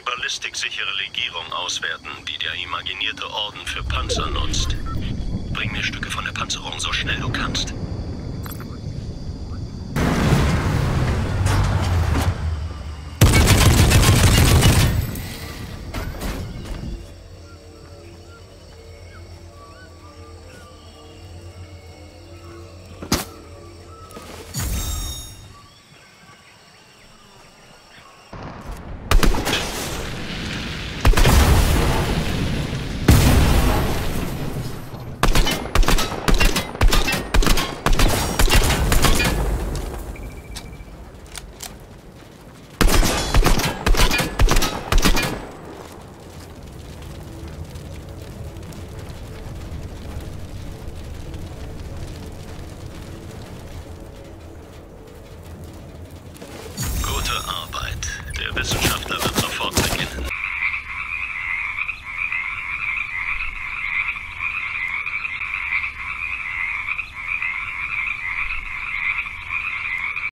die ballistiksichere Legierung auswerten, die der imaginierte Orden für Panzer nutzt. Bring mir Stücke von der Panzerung so schnell du kannst. Wissenschaftler